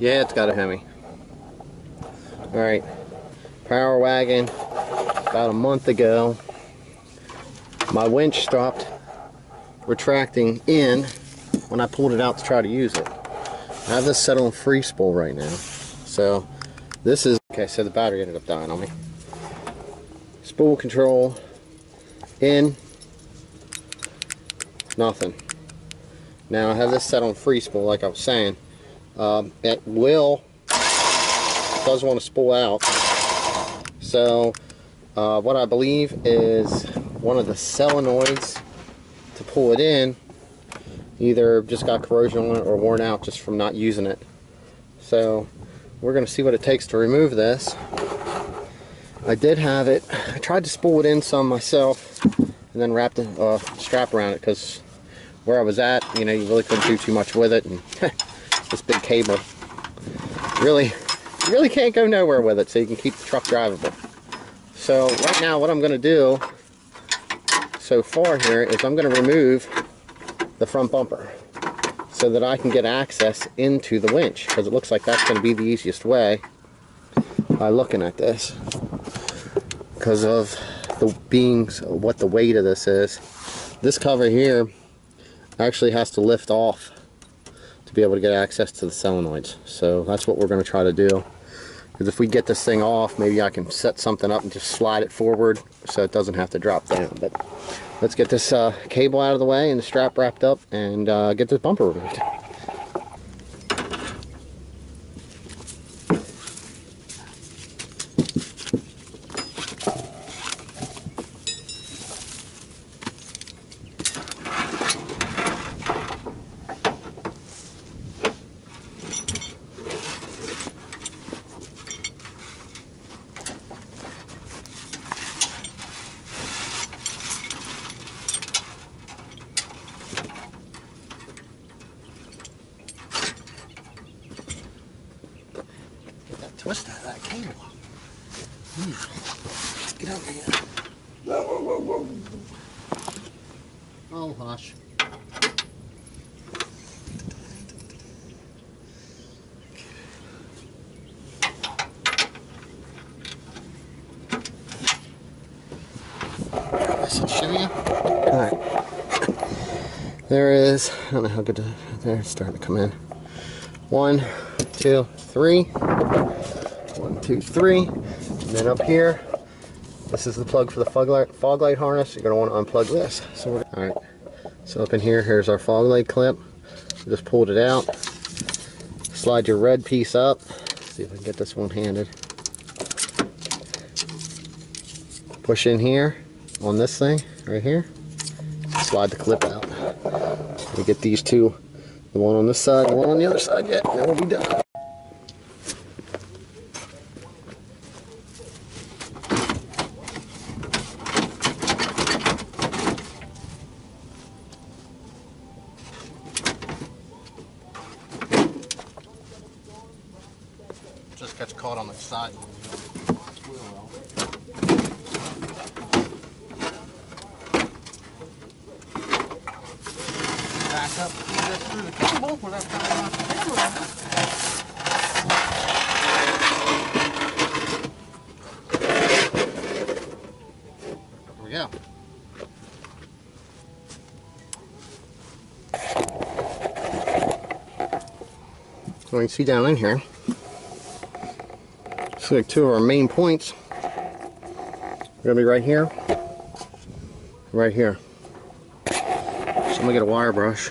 Yeah, it's got a Hemi. Alright, Power Wagon, about a month ago, my winch stopped retracting in when I pulled it out to try to use it. I have this set on free spool right now. So, this is, okay, so the battery ended up dying on me. Spool control, in, nothing. Now I have this set on free spool like I was saying. Um, it will, does want to spool out. So uh, what I believe is one of the solenoids to pull it in either just got corrosion on it or worn out just from not using it. So we're going to see what it takes to remove this. I did have it, I tried to spool it in some myself and then wrapped a uh, strap around it because where I was at, you know, you really couldn't do too much with it. And this big cable, really, really can't go nowhere with it so you can keep the truck drivable. So right now what I'm going to do so far here is I'm going to remove the front bumper so that I can get access into the winch because it looks like that's going to be the easiest way by looking at this. Because of the being what the weight of this is. This cover here actually has to lift off to be able to get access to the solenoids. So that's what we're going to try to do. Because if we get this thing off maybe I can set something up and just slide it forward so it doesn't have to drop down. But let's get this uh, cable out of the way and the strap wrapped up and uh, get this bumper removed out of that cable. Hmm. Get over here. Oh, hush. There is, I don't know how good to, there it's starting to come in. One, two, three. Two, three. And then up here, this is the plug for the fog light, fog light harness. You're going to want to unplug this. So we're, all right. So up in here, here's our fog light clip. We just pulled it out. Slide your red piece up. See if I can get this one handed. Push in here on this thing right here. Slide the clip out. We get these two, the one on this side, the one on the other side yet, and then we'll be done. Just gets caught on the side. Back up through the cable without cutting off the camera. Here we go. So you can see down in here, like two of our main points. We're gonna be right here, right here. So I'm gonna get a wire brush,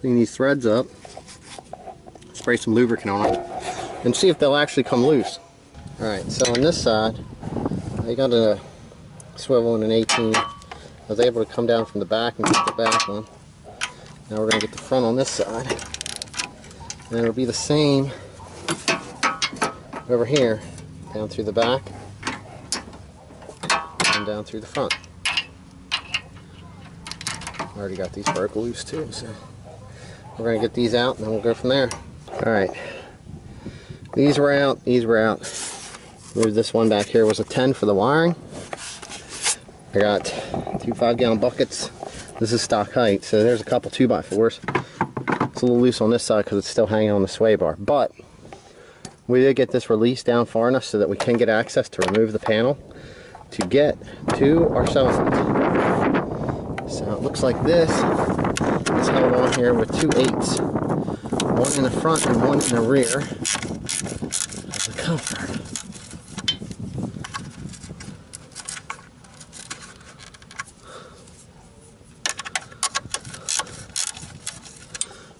clean these threads up, spray some lubricant on it, and see if they'll actually come loose. Alright, so on this side, I got a swivel and an 18. I was able to come down from the back and get the back one. Now we're going to get the front on this side. And it'll be the same over here, down through the back and down through the front. I already got these broke loose too, so we're going to get these out and then we'll go from there. Alright, these were out, these were out. Move this one back here was a 10 for the wiring. I got two 5 gallon buckets. This is stock height, so there's a couple 2x4s. It's a little loose on this side because it's still hanging on the sway bar. But we did get this release down far enough so that we can get access to remove the panel to get to our solenoid. So it looks like this is held on here with two eights. One in the front and one in the rear of the comfort.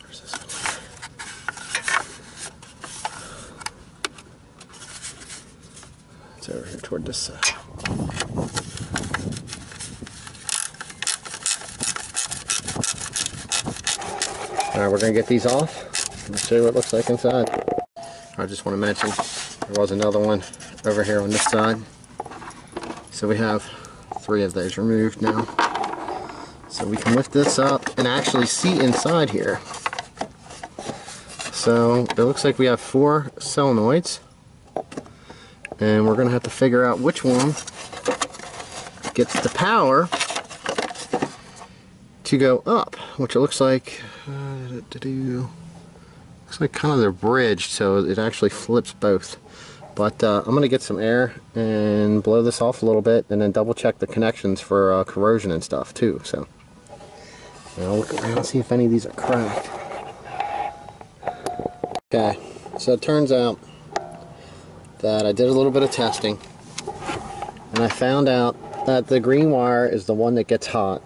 Where's this one? It's here toward this side. Alright, we're gonna get these off. Let's show you what it looks like inside. I just want to mention there was another one over here on this side. So we have three of those removed now. So we can lift this up and actually see inside here. So it looks like we have four solenoids. And we're going to have to figure out which one gets the power to go up, which it looks like uh, looks like kind of they're bridged, so it actually flips both. But uh, I'm going to get some air and blow this off a little bit, and then double check the connections for uh, corrosion and stuff too. So now look around, see if any of these are cracked. Okay, so it turns out that I did a little bit of testing, and I found out that the green wire is the one that gets hot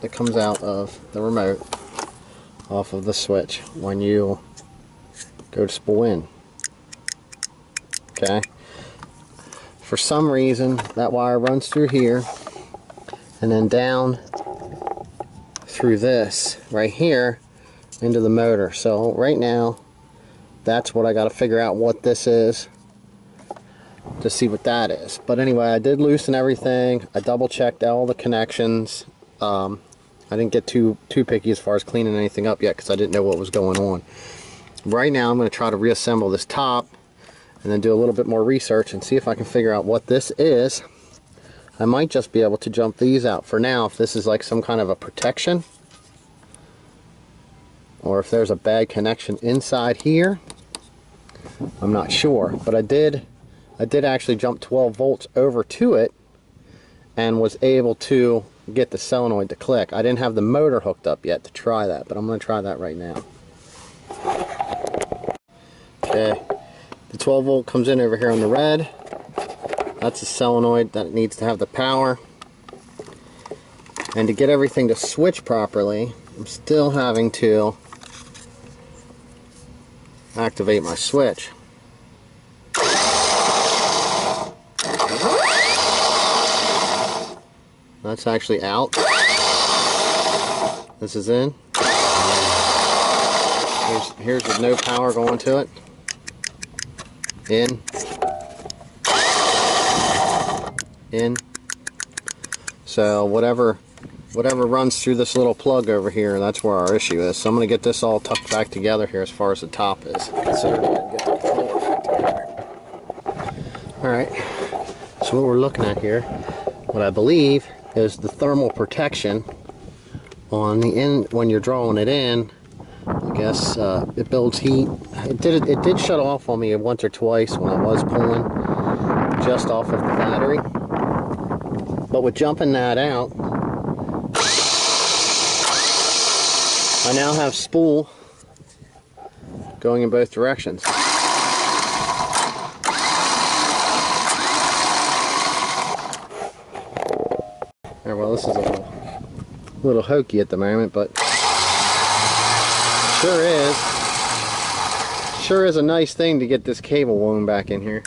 that comes out of the remote off of the switch when you go to spool in. Okay. For some reason, that wire runs through here and then down through this right here into the motor. So right now, that's what I got to figure out what this is to see what that is. But anyway, I did loosen everything. I double checked all the connections. Um, I didn't get too too picky as far as cleaning anything up yet because I didn't know what was going on. Right now I'm going to try to reassemble this top and then do a little bit more research and see if I can figure out what this is. I might just be able to jump these out for now if this is like some kind of a protection or if there's a bad connection inside here. I'm not sure, but I did I did actually jump 12 volts over to it and was able to get the solenoid to click. I didn't have the motor hooked up yet to try that, but I'm going to try that right now. Okay, the 12 volt comes in over here on the red. That's the solenoid that needs to have the power. And to get everything to switch properly, I'm still having to activate my switch. That's actually out. This is in. Here's, here's with no power going to it. In. In. So whatever whatever runs through this little plug over here, that's where our issue is. So I'm going to get this all tucked back together here as far as the top is. Alright, so what we're looking at here, what I believe is the thermal protection on the end when you're drawing it in. I guess uh, it builds heat. It did it did shut off on me once or twice when I was pulling just off of the battery. But with jumping that out, I now have spool going in both directions. This is a little, little hokey at the moment, but sure is. Sure is a nice thing to get this cable wound back in here.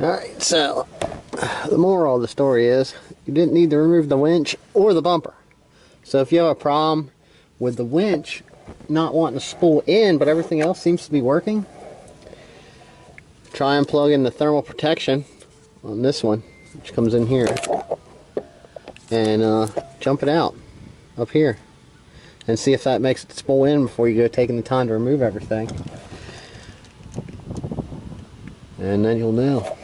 Alright, so the moral of the story is you didn't need to remove the winch or the bumper. So if you have a problem with the winch not wanting to spool in but everything else seems to be working, try and plug in the thermal protection on this one, which comes in here, and uh, jump it out up here and see if that makes it spool in before you go taking the time to remove everything. And then you'll know.